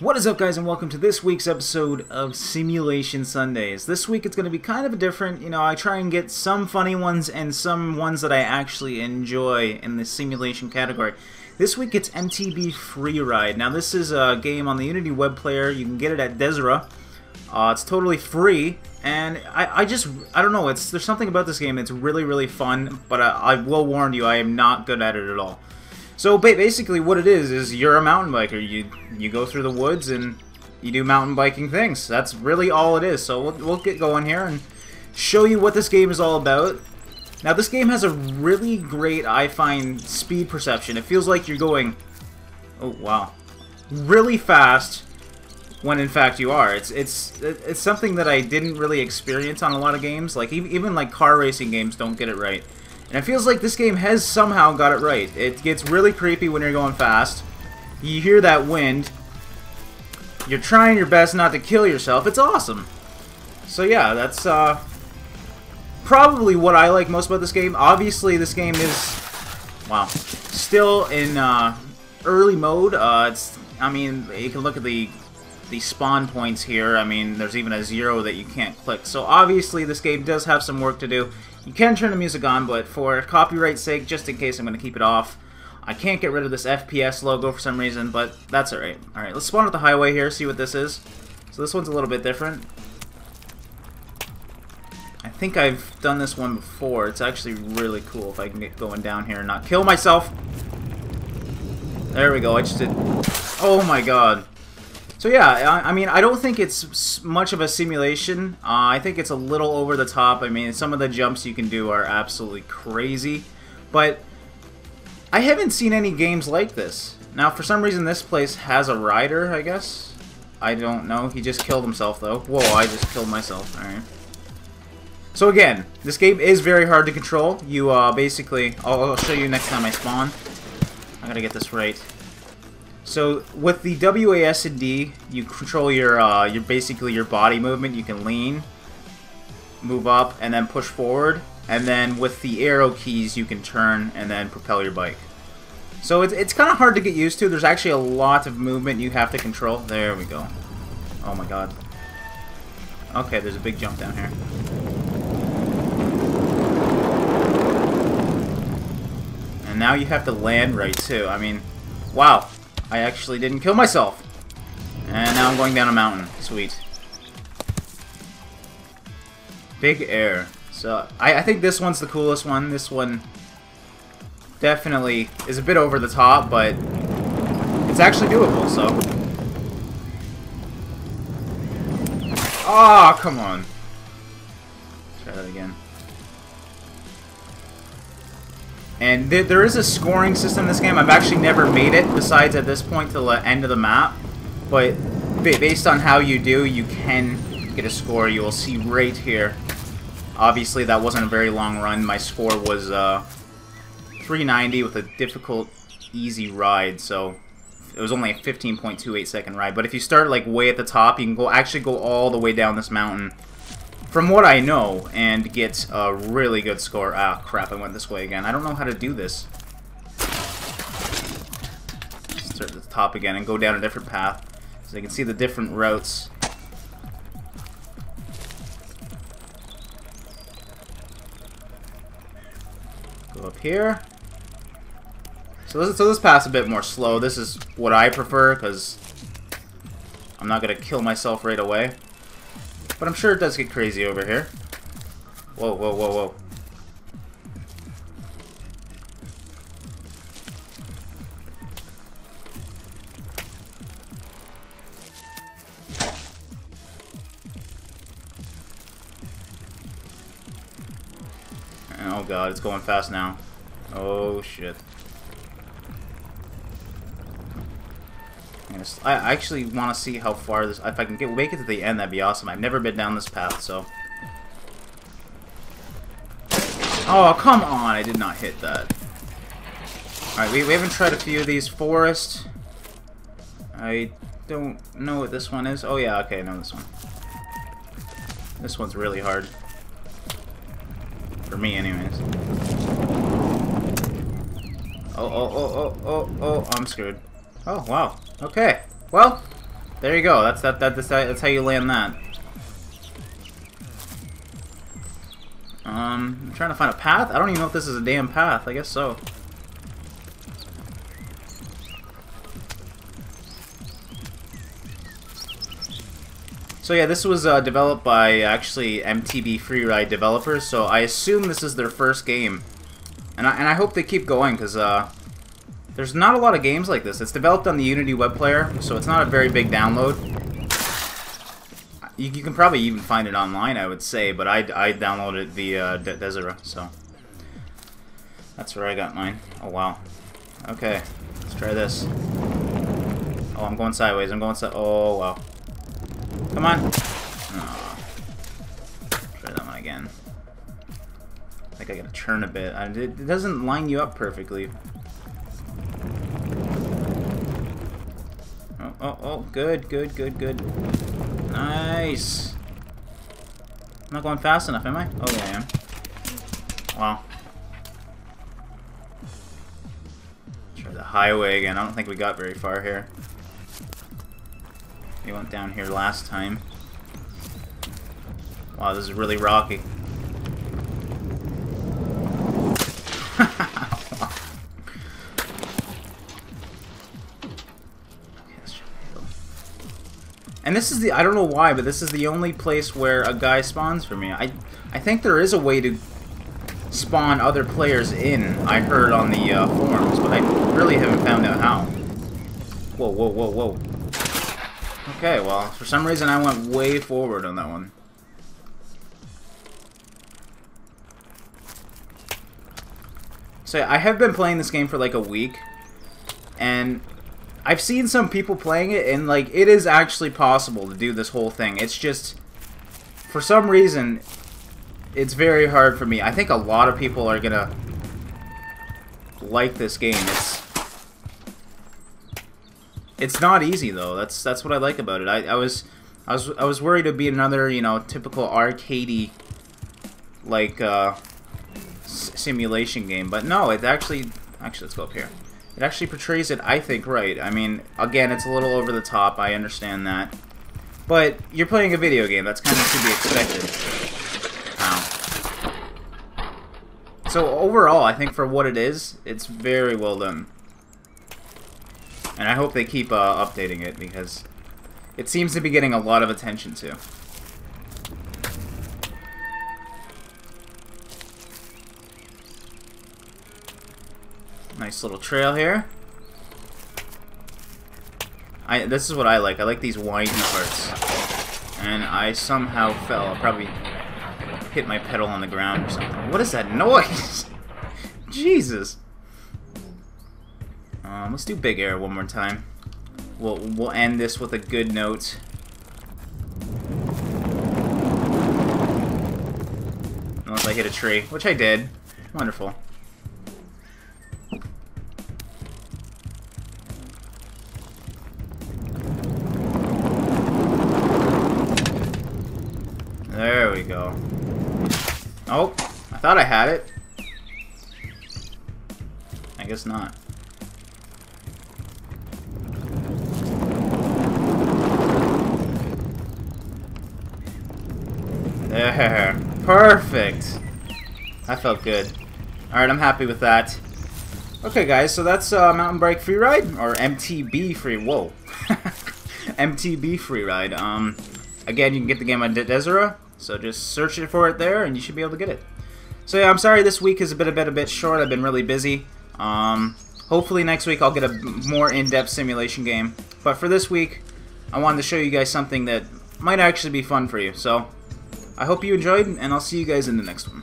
What is up guys and welcome to this week's episode of Simulation Sundays. This week it's going to be kind of a different, you know, I try and get some funny ones and some ones that I actually enjoy in the simulation category. This week it's MTB Freeride. Now this is a game on the Unity web player, you can get it at Desura. Uh, it's totally free, and I, I just, I don't know, it's there's something about this game that's really, really fun, but I, I will warn you, I am not good at it at all. So basically what it is, is you're a mountain biker. You you go through the woods and you do mountain biking things. That's really all it is. So we'll, we'll get going here and show you what this game is all about. Now this game has a really great, I find, speed perception. It feels like you're going, oh wow, really fast when in fact you are. It's it's it's something that I didn't really experience on a lot of games. Like even like car racing games don't get it right. And it feels like this game has somehow got it right. It gets really creepy when you're going fast. You hear that wind. You're trying your best not to kill yourself. It's awesome. So yeah, that's uh, probably what I like most about this game. Obviously, this game is, wow, still in uh, early mode. Uh, it's, I mean, you can look at the the spawn points here. I mean, there's even a zero that you can't click. So obviously, this game does have some work to do. You can turn the music on, but for copyright sake, just in case, I'm going to keep it off. I can't get rid of this FPS logo for some reason, but that's alright. Alright, let's spawn at the highway here, see what this is. So this one's a little bit different. I think I've done this one before. It's actually really cool if I can get going down here and not kill myself. There we go, I just did... Oh my god. So yeah, I, I, mean, I don't think it's much of a simulation. Uh, I think it's a little over the top. I mean, some of the jumps you can do are absolutely crazy. But I haven't seen any games like this. Now, for some reason, this place has a rider, I guess. I don't know. He just killed himself, though. Whoa, I just killed myself. Alright. So again, this game is very hard to control. You, uh, basically... I'll, I'll show you next time I spawn. I gotta get this right. So with the WAS and D, you control your uh, your basically your body movement. You can lean, move up, and then push forward. And then with the arrow keys, you can turn and then propel your bike. So it's, it's kind of hard to get used to. There's actually a lot of movement you have to control. There we go. Oh my god. Okay, there's a big jump down here. And now you have to land right too. I mean, wow. I actually didn't kill myself. And now I'm going down a mountain. Sweet. Big air. So, I, I think this one's the coolest one. This one definitely is a bit over the top, but it's actually doable, so... Ah, oh, come on. Try that again. And th there is a scoring system in this game. I've actually never made it, besides at this point to the end of the map. But based on how you do, you can get a score. You will see right here. Obviously, that wasn't a very long run. My score was uh, 390 with a difficult, easy ride. So it was only a 15.28 second ride. But if you start like way at the top, you can go actually go all the way down this mountain from what I know, and get a really good score. Ah, crap, I went this way again. I don't know how to do this. Start at the top again and go down a different path. So you can see the different routes. Go up here. So this, so this path's a bit more slow. This is what I prefer, because I'm not going to kill myself right away. But I'm sure it does get crazy over here. Whoa, whoa, whoa, whoa. Oh god, it's going fast now. Oh shit. I actually want to see how far this... If I can get make it to the end, that'd be awesome. I've never been down this path, so... Oh, come on! I did not hit that. Alright, we, we haven't tried a few of these. Forest. I don't know what this one is. Oh, yeah, okay, I know this one. This one's really hard. For me, anyways. Oh, oh, oh, oh, oh, oh, I'm screwed. Oh, wow. Okay. Well, There you go. That's that, that that's, that's how you land that. Um, I'm trying to find a path. I don't even know if this is a damn path. I guess so. So yeah, this was uh, developed by actually MTB Freeride developers, so I assume this is their first game. And I, and I hope they keep going, because uh, there's not a lot of games like this. It's developed on the Unity web player, so it's not a very big download. You, you can probably even find it online, I would say, but I, I downloaded it via De Desura, so... That's where I got mine. Oh, wow. Okay, let's try this. Oh, I'm going sideways. I'm going si- Oh, wow. Come on. Oh. Try that one again. I think I gotta turn a bit. I, it doesn't line you up perfectly. Oh, oh, good, good, good, good. Nice. I'm not going fast enough, am I? Oh, yeah, I am. Wow. Try the highway again. I don't think we got very far here. We went down here last time. Wow, this is really rocky. And this is the I don't know why, but this is the only place where a guy spawns for me. I I think there is a way to spawn other players in. I heard on the uh, forums, but I really haven't found out how. Whoa, whoa, whoa, whoa. Okay, well, for some reason I went way forward on that one. So I have been playing this game for like a week, and I've seen some people playing it, and like it is actually possible to do this whole thing. It's just, for some reason, it's very hard for me. I think a lot of people are gonna like this game. It's it's not easy though. That's that's what I like about it. I, I was I was I was worried it'd be another you know typical arcadey like uh, simulation game, but no. It actually actually let's go up here. It actually portrays it, I think, right. I mean, again, it's a little over the top. I understand that, but you're playing a video game. That's kind of to be expected. Wow. So overall, I think for what it is, it's very well done. And I hope they keep uh, updating it because it seems to be getting a lot of attention too. Nice little trail here. I This is what I like. I like these windy parts. And I somehow fell. I probably hit my pedal on the ground or something. What is that noise? Jesus. Um, let's do big air one more time. We'll we'll end this with a good note. Unless I hit a tree, which I did. Wonderful. Thought I had it. I guess not. There. Perfect. That felt good. Alright, I'm happy with that. Okay, guys, so that's uh, Mountain Bike Freeride, or MTB Free... Whoa. MTB Freeride. Um, again, you can get the game on De Desura, so just search it for it there, and you should be able to get it. So yeah, I'm sorry this week is a bit a bit a bit short. I've been really busy. Um, hopefully next week I'll get a more in-depth simulation game. But for this week, I wanted to show you guys something that might actually be fun for you. So I hope you enjoyed, and I'll see you guys in the next one.